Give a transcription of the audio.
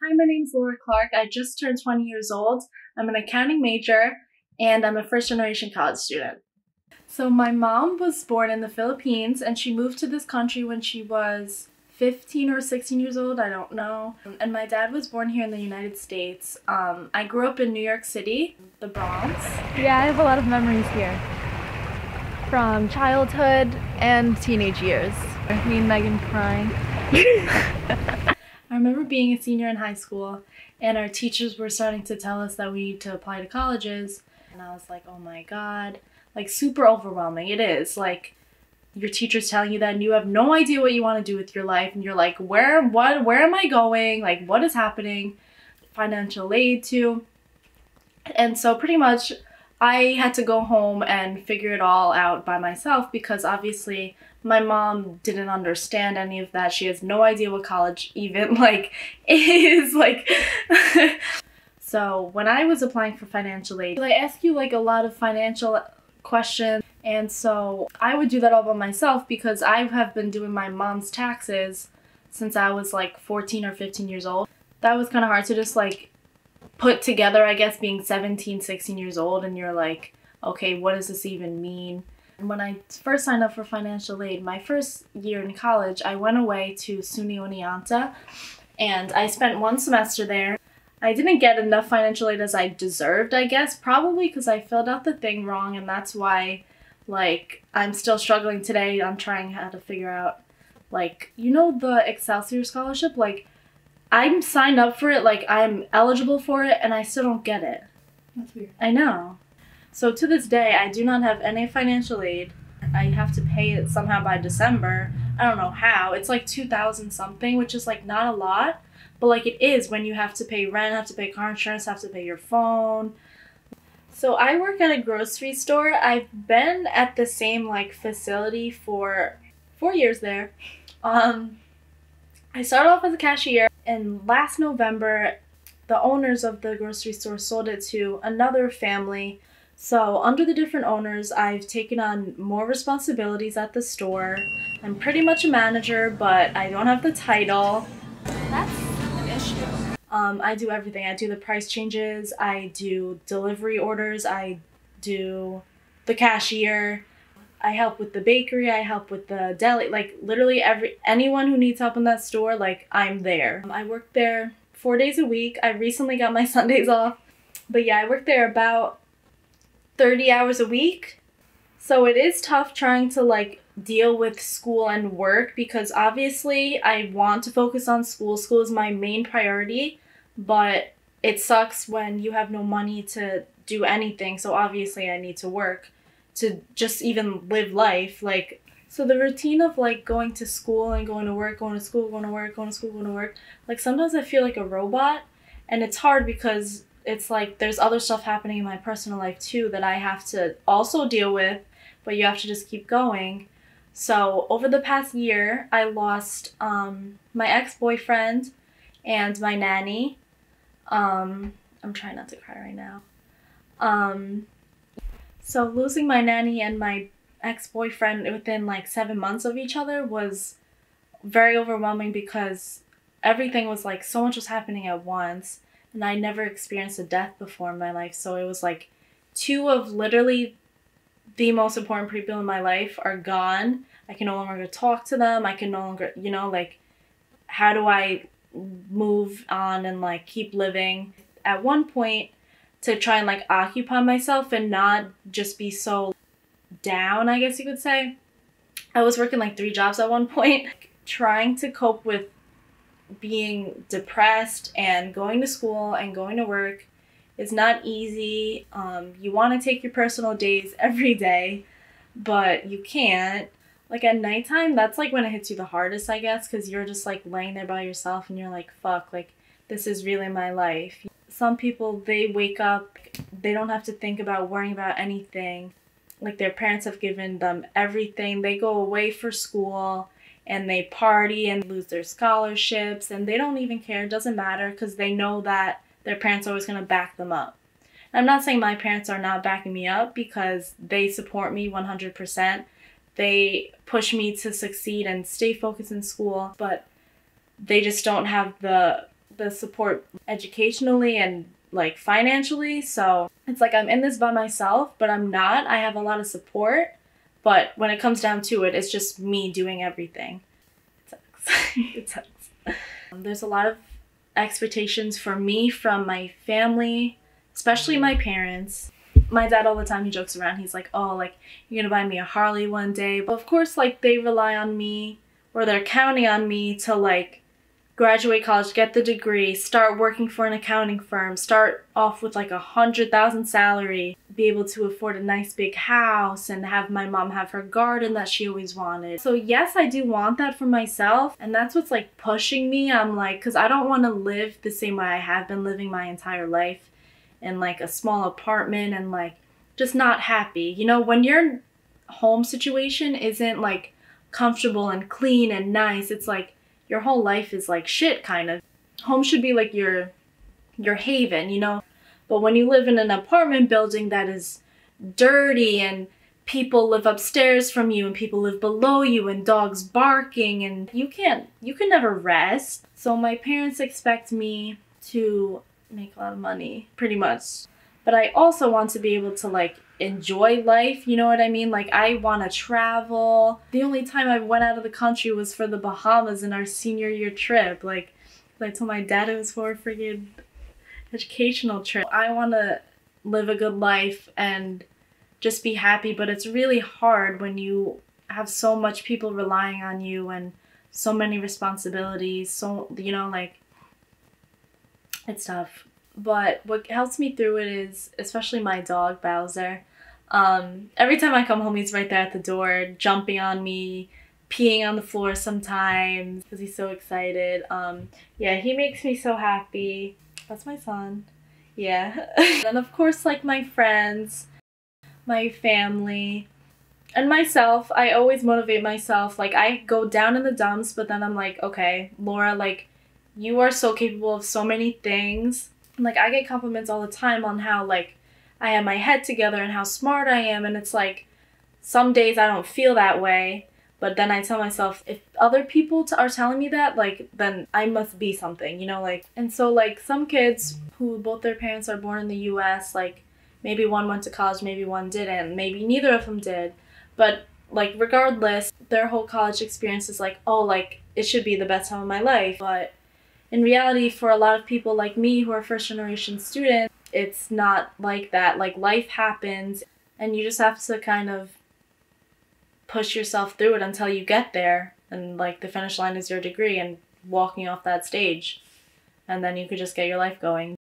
Hi, my name's Laura Clarke. I just turned 20 years old. I'm an accounting major and I'm a first generation college student. So, my mom was born in the Philippines and she moved to this country when she was 15 or 16 years old, I don't know. And my dad was born here in the United States. Um, I grew up in New York City, the Bronx. Yeah, I have a lot of memories here from childhood and teenage years. Me and Megan crying. Remember being a senior in high school and our teachers were starting to tell us that we need to apply to colleges. And I was like, oh my god. Like, super overwhelming. It is. Like, your teacher's telling you that and you have no idea what you want to do with your life and you're like where what where am i going like what is happening financial aid too and so pretty much i had to go home and figure it all out by myself because obviously my mom didn't understand any of that she has no idea what college even like is like so when i was applying for financial aid they ask you like a lot of financial questions and so I would do that all by myself because I have been doing my mom's taxes since I was like 14 or 15 years old. That was kind of hard to just like put together, I guess, being 17, 16 years old, and you're like, okay, what does this even mean? When I first signed up for financial aid, my first year in college, I went away to SUNY Oneonta and I spent one semester there. I didn't get enough financial aid as I deserved, I guess, probably because I filled out the thing wrong, and that's why like, I'm still struggling today. I'm trying how to figure out, like, you know, the Excelsior scholarship? Like, I'm signed up for it, like, I'm eligible for it, and I still don't get it. That's weird. I know. So to this day, I do not have any financial aid. I have to pay it somehow by December. I don't know how. It's like 2000 something, which is like not a lot, but like it is when you have to pay rent, have to pay car insurance, have to pay your phone, so I work at a grocery store. I've been at the same like facility for four years there. Um, I started off as a cashier, and last November, the owners of the grocery store sold it to another family. So, under the different owners, I've taken on more responsibilities at the store. I'm pretty much a manager, but I don't have the title. That's an issue. Um, I do everything. I do the price changes. I do delivery orders. I do the cashier. I help with the bakery. I help with the deli. Like literally every anyone who needs help in that store, like I'm there. Um, I work there four days a week. I recently got my Sundays off, but yeah, I work there about thirty hours a week. So it is tough trying to like deal with school and work because obviously I want to focus on school. School is my main priority, but it sucks when you have no money to do anything. So obviously I need to work to just even live life. Like so the routine of like going to school and going to work, going to school, going to work, going to school, going to work, like sometimes I feel like a robot and it's hard because it's like there's other stuff happening in my personal life too that I have to also deal with, but you have to just keep going. So over the past year, I lost um, my ex boyfriend and my nanny. Um, I'm trying not to cry right now. Um, so losing my nanny and my ex boyfriend within like seven months of each other was very overwhelming because everything was like so much was happening at once and I never experienced a death before in my life. So it was like two of literally the most important people in my life are gone. I can no longer talk to them. I can no longer, you know, like, how do I move on and like keep living? At one point, to try and like occupy myself and not just be so down, I guess you could say. I was working like three jobs at one point, trying to cope with being depressed and going to school and going to work is not easy. Um, you want to take your personal days every day, but you can't. Like at nighttime, that's like when it hits you the hardest, I guess, because you're just like laying there by yourself and you're like, fuck, like this is really my life. Some people, they wake up, they don't have to think about worrying about anything. Like their parents have given them everything. They go away for school and they party and lose their scholarships and they don't even care. It doesn't matter because they know that their parents are always going to back them up. I'm not saying my parents are not backing me up because they support me 100%. They push me to succeed and stay focused in school, but they just don't have the the support educationally and like financially. So it's like I'm in this by myself, but I'm not. I have a lot of support. But when it comes down to it, it's just me doing everything. It sucks. it sucks. Um, there's a lot of expectations for me from my family, especially my parents. My dad all the time he jokes around. He's like, "Oh, like you're going to buy me a Harley one day." But of course, like they rely on me or they're counting on me to like graduate college, get the degree, start working for an accounting firm, start off with like a hundred thousand salary, be able to afford a nice big house and have my mom have her garden that she always wanted. So yes, I do want that for myself and that's what's like pushing me. I'm like, cause I don't want to live the same way I have been living my entire life in like a small apartment and like just not happy. You know, when your home situation isn't like comfortable and clean and nice, it's like your whole life is like shit kind of. Home should be like your your haven, you know? But when you live in an apartment building that is dirty and people live upstairs from you and people live below you and dogs barking and you can't you can never rest. So my parents expect me to make a lot of money pretty much. But I also want to be able to like enjoy life, you know what I mean? Like I want to travel. The only time I went out of the country was for the Bahamas in our senior year trip. Like I told my dad it was for a freaking educational trip. I want to live a good life and just be happy, but it's really hard when you have so much people relying on you and so many responsibilities. So, you know, like it's tough. But what helps me through it is especially my dog Bowser. Um, every time I come home, he's right there at the door, jumping on me, peeing on the floor sometimes because he's so excited. Um, yeah, he makes me so happy. That's my son. Yeah. and of course, like my friends, my family, and myself. I always motivate myself. Like, I go down in the dumps, but then I'm like, okay, Laura, like, you are so capable of so many things. Like, I get compliments all the time on how, like, I have my head together and how smart I am. And it's like, some days I don't feel that way. But then I tell myself, if other people t- are telling me that, like, then I must be something, you know, like. And so, like, some kids who both their parents are born in the US, like, maybe one went to college, maybe one didn't, maybe neither of them did. But, like, regardless, their whole college experience is like, oh, like, it should be the best time of my life. But in reality, for a lot of people like me who are first generation students, it's not like that. Like, life happens, and you just have to kind of push yourself through it until you get there. And like the finish line is your degree and walking off that stage. And then you could just get your life going